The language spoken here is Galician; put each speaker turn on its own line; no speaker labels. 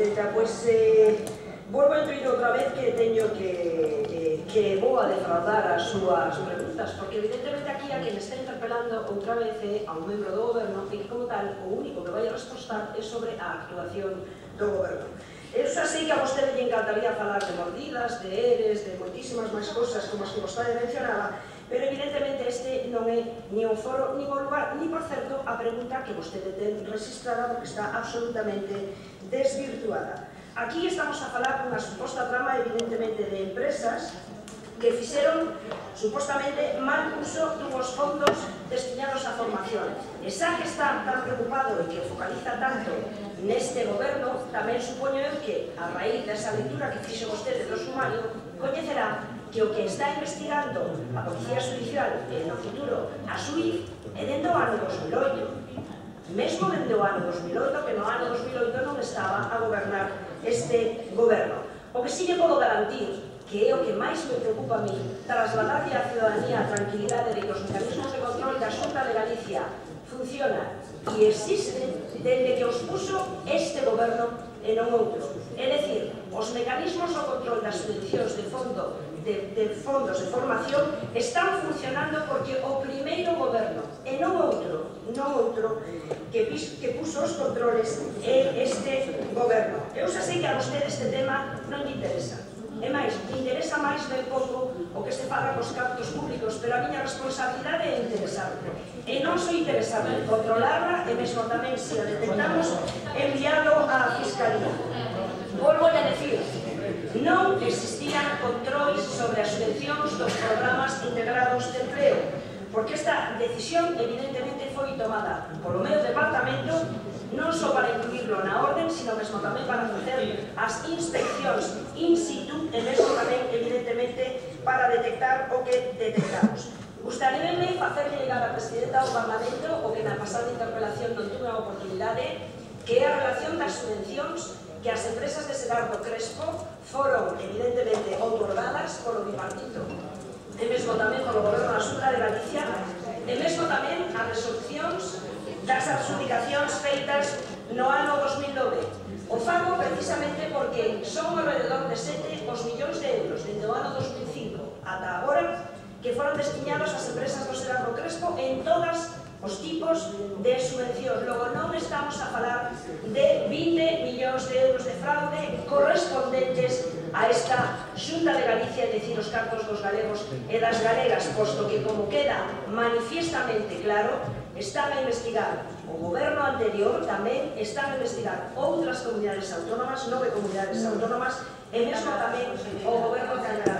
presidenta. Pois, eh, volvo a intuir outra vez que teño que, eh, que vou a defraudar as súas preguntas, porque evidentemente aquí a quen está interpelando outra vez é a un membro do goberno e que como tal o único que vai a respostar é sobre a actuación do goberno. Eu xa sei que a vostede lle encantaría falar de mordidas, de eres, de moitísimas máis cosas como as que vostede mencionaba, Pero evidentemente este non é ni o foro, ni o lugar, ni por certo a pregunta que vostede ten registrada porque está absolutamente desvirtuada. Aquí estamos a falar dunha suposta trama evidentemente de empresas que fixeron supostamente mal uso dos fondos destinados a formación. E xa que está tan preocupado e que focaliza tanto neste goberno, tamén supoño eu que, a raíz desa lectura que fixo vostede do sumario, coñecerá que o que está investigando a Policía Judicial eh, no futuro a SUIF é dentro do ano 2008. Mesmo dentro do ano 2008, que no ano 2008 non estaba a gobernar este goberno. O que sí que podo garantir que é o que máis me preocupa a mí, trasladarle á ciudadanía a tranquilidade de que os mecanismos de control da Xunta de Galicia funciona e existen dende que os puso este goberno e non outro. É dicir, os mecanismos ao control das subvencións de fondo de, de fondos de formación están funcionando porque o primeiro goberno e non outro, non outro que, pis, que puso os controles é este goberno. Eu xa sei que a vostede este tema non lle interesa, máis ben pouco o que se fala cos captos públicos, pero a miña responsabilidade é interesarme. E non sou interesarme, controlarla e mesmo tamén se a detectamos, enviado á Fiscalía. Volvo a decir, non existían controis sobre as subvencións dos programas integrados de empleo, porque esta decisión evidentemente foi tomada polo meu departamento non só para incluirlo na orden, sino mesmo tamén para facer as inspeccións para detectar o que detectamos. Gustaríame facerle llegar a Presidenta do Parlamento o que na pasada interpelación non tuve a oportunidade que é a relación das subvencións que as empresas de Serardo Crespo foron evidentemente otorgadas polo bipartito e mesmo tamén polo Goberno da Xunta de Galicia e mesmo tamén as resolucións das adjudicacións feitas no ano 2009. O fago precisamente porque son alrededor de 7 os millóns de euros dende o ano 2009 ata agora que foron destinados ás empresas do Serrano Crespo en todas os tipos de subvención. Logo, non estamos a falar de 20 millóns de euros de fraude correspondentes a esta Xunta de Galicia, é dicir, os cartos dos galegos e das galegas, posto que, como queda manifiestamente claro, están a investigar o goberno anterior, tamén están a investigar outras comunidades autónomas, nove comunidades autónomas, e mesmo tamén o goberno de canadá.